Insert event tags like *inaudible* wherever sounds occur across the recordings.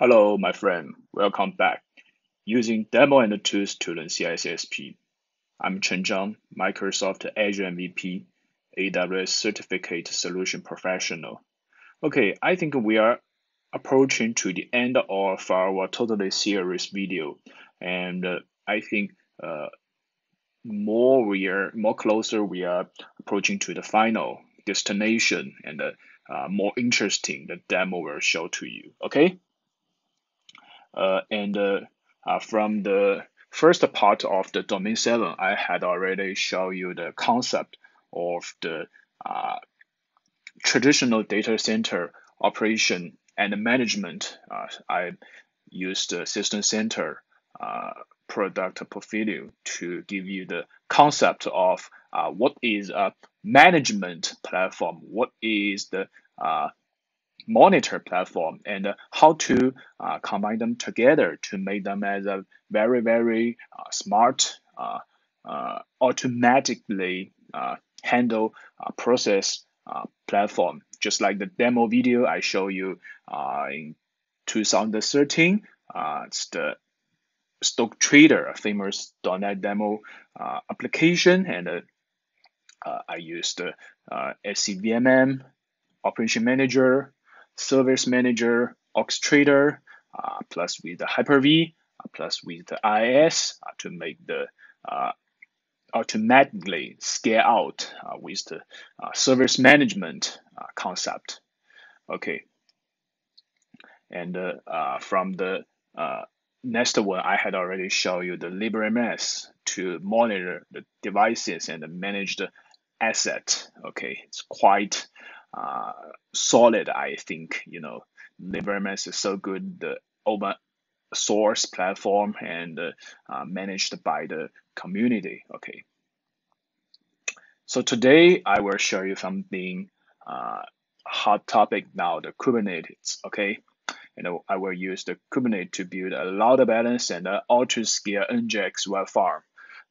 Hello, my friend. Welcome back. Using demo and tools to learn CISSP. I'm Cheng Zhang, Microsoft Azure MVP, AWS Certificate Solution Professional. Okay, I think we are approaching to the end of our totally serious video, and uh, I think uh, more we are more closer we are approaching to the final destination and uh, uh more interesting the demo will show to you. Okay. Uh, and uh, uh, from the first part of the domain 7, I had already shown you the concept of the traditional data center operation and management. I used the System Center product portfolio to give you the concept of uh, what is a management platform, what is the uh, monitor platform and uh, how to uh, combine them together to make them as a very, very uh, smart, uh, uh, automatically uh, handle process platform. Just like the demo video I show you in 2013, it's the Stock Trader, a famous .NET demo application, and I used uh, SCVMM, Operation Manager, Service Manager, Orchestrator, uh, plus with the Hyper-V, uh, plus with the IIS uh, to make the uh, automatically scale out uh, with the uh, service management concept. Okay. And from the next one, I had already shown you the LibreNMS to monitor the devices and manage the asset. Okay, it's quite uh, solid. I think you know LibreNMS is so good. The open source platform and uh, uh, managed by the community. Okay. So today I will show you something uh, hot topic now, the Kubernetes. Okay. And I will use the Kubernetes to build a load balance and an ultra scale Nginx web farm.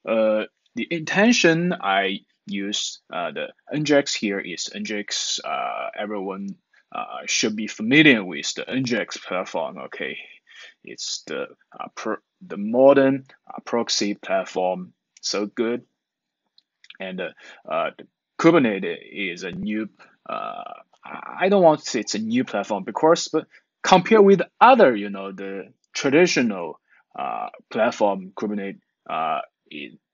Uh, the intention I use uh, the Nginx here is Nginx. Uh, everyone uh, should be familiar with the Nginx platform. Okay, it's the uh, pro the modern uh, proxy platform. So good, and uh, Kubernetes is a new. I don't want to say it's a new platform because, but compared with other, you know, the traditional platform, Kubernetes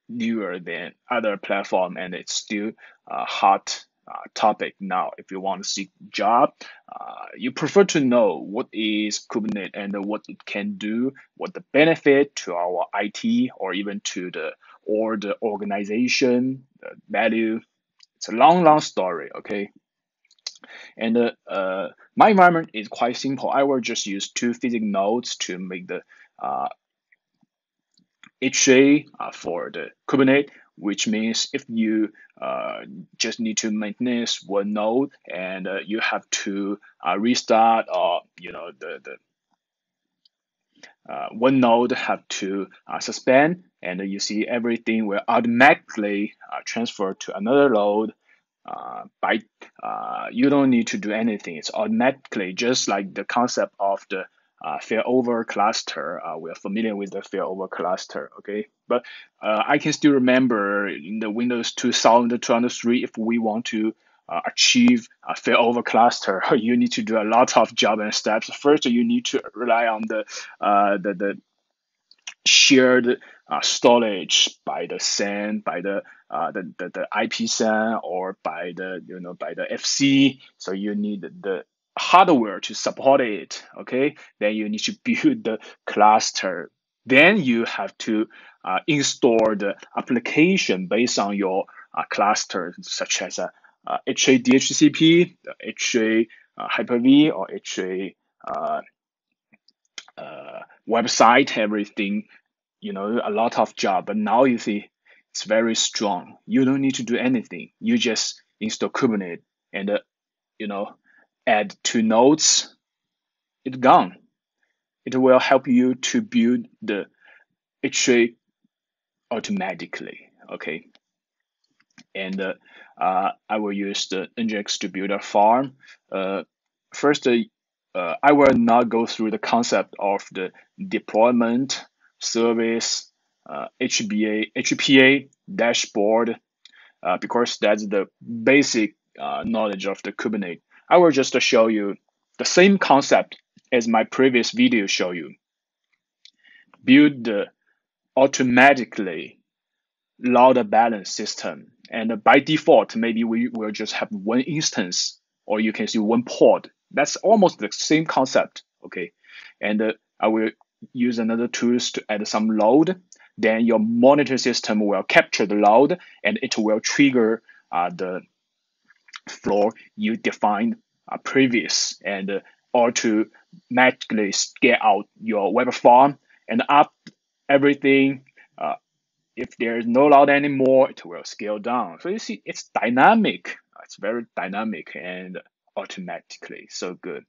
newer than other platform and it's still a hot uh, topic now. If you want to seek job uh, you prefer to know what is kubernetes and what it can do what the benefit to our it or even to the or the organization the value. It's a long long story okay? And uh, uh, my environment is quite simple. I will just use two physics nodes to make the uh, HA uh, for the Kubernetes, which means if you uh, just need to maintain one node and uh, you have to uh, restart or you know the the uh, one node have to uh, suspend and you see everything will automatically transfer to another node by you don't need to do anything. It's automatically just like the concept of the uh, failover cluster. Uh, we're familiar with the failover cluster, okay? But uh, I can still remember in the Windows 2000, 2003, if we want to uh, achieve a failover cluster, *laughs* you need to do a lot of job and steps. First, you need to rely on the uh, the, the shared uh, storage by the SAN, by the, uh, the, the the IP SAN, or by the you know by the FC. So you need the hardware to support it, okay, then you need to build the cluster. Then you have to uh, install the application based on your uh, cluster, such as a, uh, HA DHCP, HA uh, Hyper-V, or HA uh, uh, website, everything, you know, a lot of job. But now you see it's very strong. You don't need to do anything. You just install Kubernetes and, uh, you know, add two nodes, it's gone. It will help you to build the HA automatically, okay? And uh, uh, I will use the Nginx to build a farm. Uh, first, uh, uh, I will not go through the concept of the deployment, service, uh, HBA, HPA, dashboard, uh, because that's the basic uh, knowledge of the Kubernetes. I will just show you the same concept as my previous video show you. Build the automatically load balance system. And by default, maybe we will just have one instance or you can see one pod. That's almost the same concept, okay? And uh, I will use another tools to add some load. Then your monitor system will capture the load and it will trigger uh, the floor you defined uh, previous and uh, automatically scale out your web farm and up everything. Uh, if there is no load anymore, it will scale down. So you see, it's dynamic. It's very dynamic and automatically so good.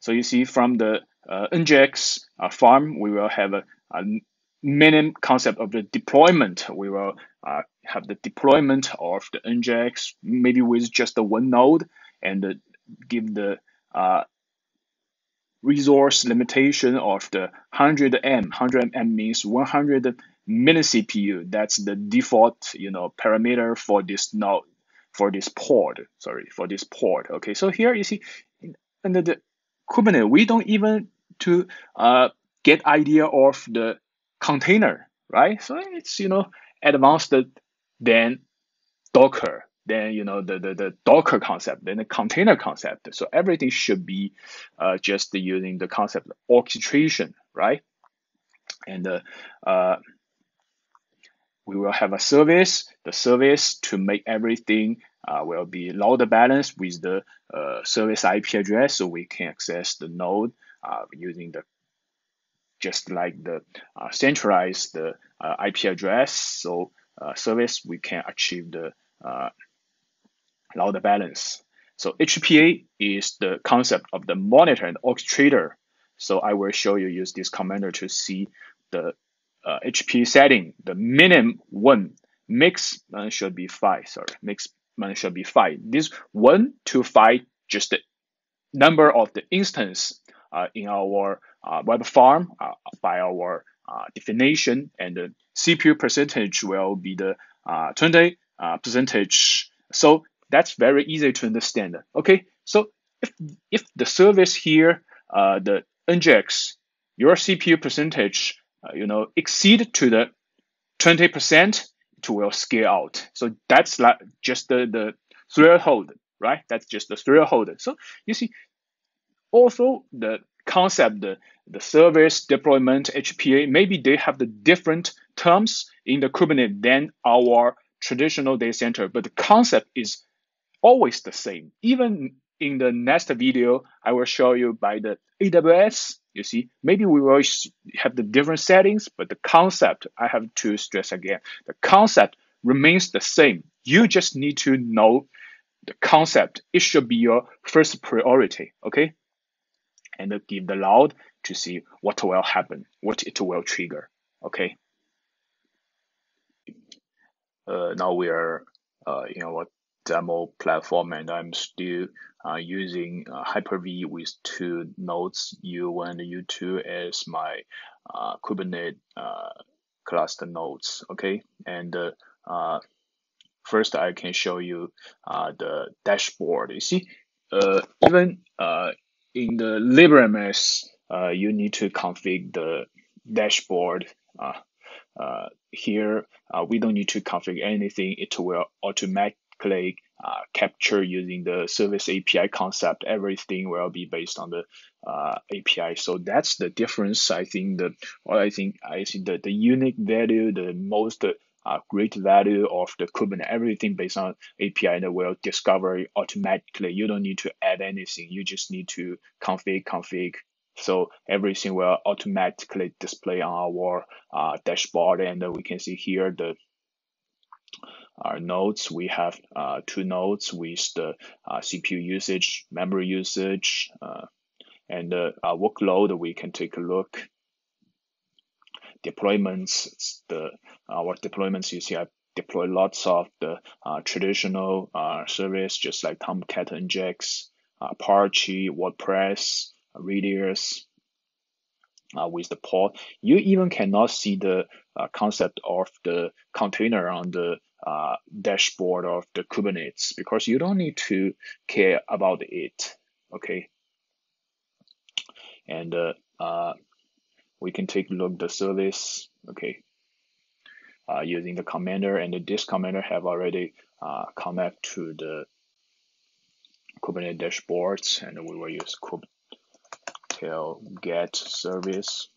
So you see from the uh, Nginx uh, farm, we will have a, a minimum concept of the deployment. We will uh, have the deployment of the Nginx, maybe with just the one node, and uh, give the uh, resource limitation of the 100M. 100M means 100 millicpu. That's the default, you know, parameter for this node, for this port. Sorry, for this port. Okay, so here you see under the Kubernetes, we don't even to uh, get idea of the container, right? So it's you know advanced than Docker then you know the, the, the Docker concept, then the container concept. So everything should be uh, just using the concept of orchestration, right? And uh, uh, we will have a service. The service to make everything uh, will be load balanced with the uh, service IP address, so we can access the node uh, using the just like the uh, centralized uh, IP address. So uh, service we can achieve the uh, load balance. So HPA is the concept of the monitor and orchestrator. So I will show you use this commander to see the uh, HPA setting. The minimum one mix should be five. Sorry, mix should be five. This one to five just the number of the instance uh, in our uh, web farm uh, by our uh, definition, and the CPU percentage will be the uh, 20 uh, percentage. So that's very easy to understand. Okay, so if, if the service here, uh, the Nginx, your CPU percentage, uh, you know, exceed to the 20%, it will scale out. So that's like just the, the threshold, right? That's just the threshold. So you see, also the concept, the, the service deployment, HPA, maybe they have the different terms in the Kubernetes than our traditional data center, but the concept is always the same. Even in the next video, I will show you by the AWS. You see, maybe we will have the different settings, but the concept, I have to stress again, the concept remains the same. You just need to know the concept. It should be your first priority, okay? And give the load to see what will happen, what it will trigger, okay? Uh, now we are uh, in our demo platform and I'm still uh, using uh, Hyper-V with two nodes, U1 and U2 as my uh, Kubernetes uh, cluster nodes, okay? And first I can show you the dashboard. You see, even in the LibreNMS, you need to configure the dashboard uh, here, uh, we don't need to configure anything. It will automatically uh, capture using the service API concept. Everything will be based on the uh, API. So that's the difference. I think the or I think I think the, the unique value, the most uh, great value of the Kubernetes, everything based on API and will discover automatically. You don't need to add anything. You just need to config, config. So everything will automatically display on our uh, dashboard, and we can see here the our nodes, we have uh, two nodes with the uh, CPU usage, memory usage, uh, and uh, workload. We can take a look. Deployments, the our deployments. You see, I deploy lots of the uh, traditional uh, service, just like Tomcat Nginx, Apache, WordPress, Redis, uh, with the pod. You even cannot see the uh, concept of the container on the uh, dashboard of the Kubernetes because you don't need to care about it. Okay. And uh, uh, we can take a look the service. Okay. Uh, using the commander and this commander have already come connect to the Kubernetes dashboards and we will use kubectl get service.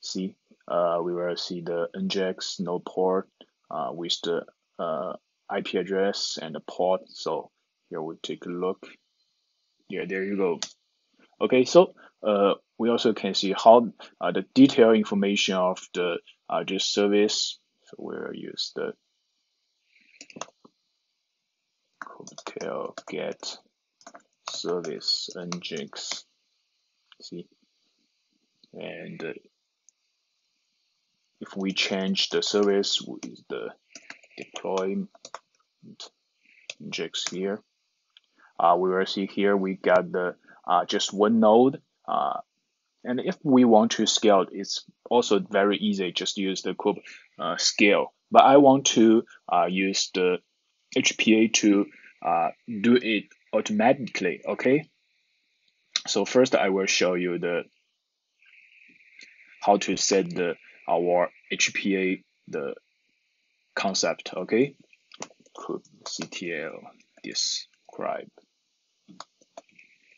See, uh, we will see the nginx node port uh, with the uh, IP address and the port. So here we take a look. Yeah, there you go. Okay, so uh, we also can see how uh, the detailed information of the uh, this service. So we'll use the tail get service nginx see? And uh, if we change the service with the deployment nginx here. Uh, we will see here we got the uh, just one node uh, and if we want to scale it's also very easy. Just use the kube uh, scale. But I want to uh, use the HPA to uh, do it automatically okay? So first I will show you the how to set the our HPA the concept okay? Ctl describe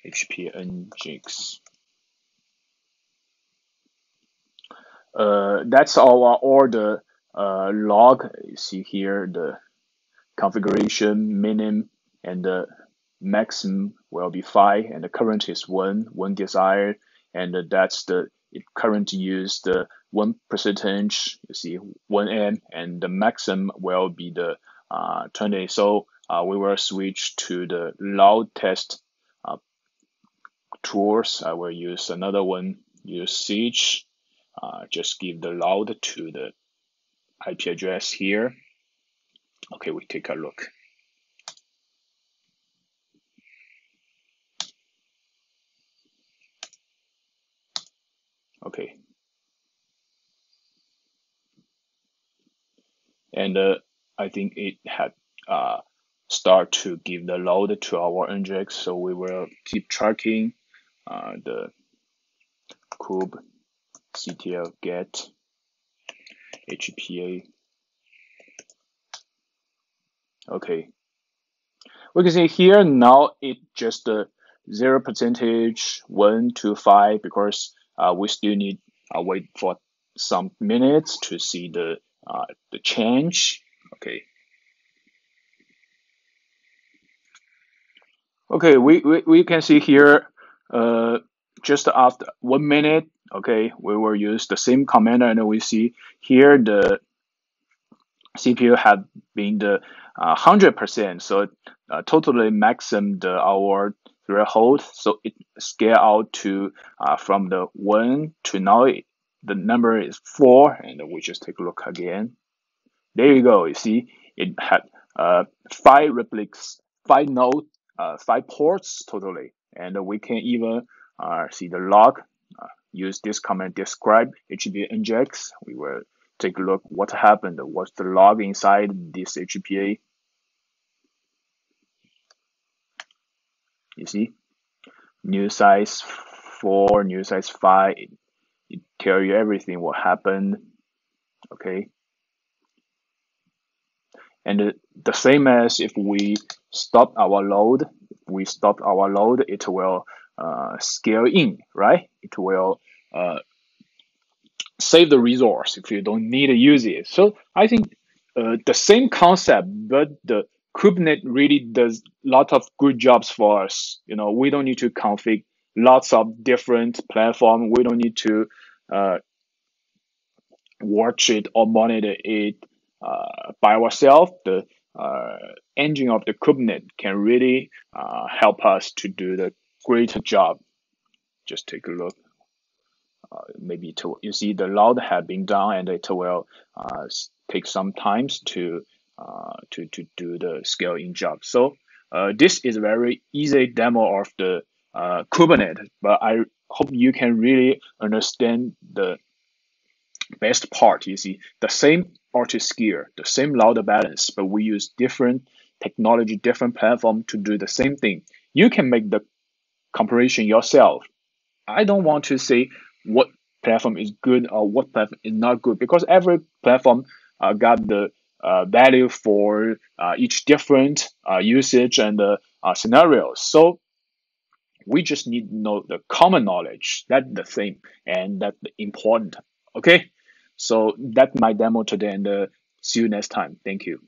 HPA nginx uh, that's our order uh, log. You see here the configuration minimum and the maximum will be 5 and the current is 1 1 desired and that's the current use the 1 percentage you see 1m and the maximum will be the uh, 20 so uh, we will switch to the load test uh, tools. I will use another one use siege uh, just give the load to the IP address here. Okay we take a look. Okay. And uh, I think it had uh, start to give the load to our nginx so we will keep tracking uh, the kube ctl get hpa okay we can see here now it just uh, zero percentage one to five because uh, we still need uh, wait for some minutes to see the uh, the change. Okay. Okay, we, we, we can see here uh, just after one minute, okay, we will use the same command and we see here the CPU had been the uh, 100%, so uh, totally maximum the our threshold. So it scale out to uh, from the one to now it, the number is four, and we just take a look again. There you go. You see, it had uh, five replicas, five node, uh, five ports totally, and we can even uh, see the log. Uh, use this command describe HPA nginx. We will take a look what happened. What's the log inside this HPA? You see, new size four, new size five. It, it tell you everything what happened. Okay. And the same as if we stop our load, if we stop our load, it will uh, scale in, right? It will uh, save the resource if you don't need to use it. So I think uh, the same concept, but the Kubernetes really does lot of good jobs for us. You know, we don't need to config lots of different platform. We don't need to uh, watch it or monitor it uh, by ourselves. The uh, engine of the Kubernetes can really uh, help us to do the great job. Just take a look. Uh, maybe to, you see the load have been done and it will uh, take some times to uh, to, to do the scaling job. So uh, this is a very easy demo of the uh, Kubernetes, but I hope you can really understand the best part. You see, the same artist gear, the same load balance, but we use different technology, different platform to do the same thing. You can make the comparison yourself. I don't want to say what platform is good or what platform is not good because every platform uh, got the uh, value for uh, each different uh, usage and uh, scenarios. So we just need to know the common knowledge. That's the thing, and that's important. Okay, so that's my demo today, and uh, see you next time. Thank you.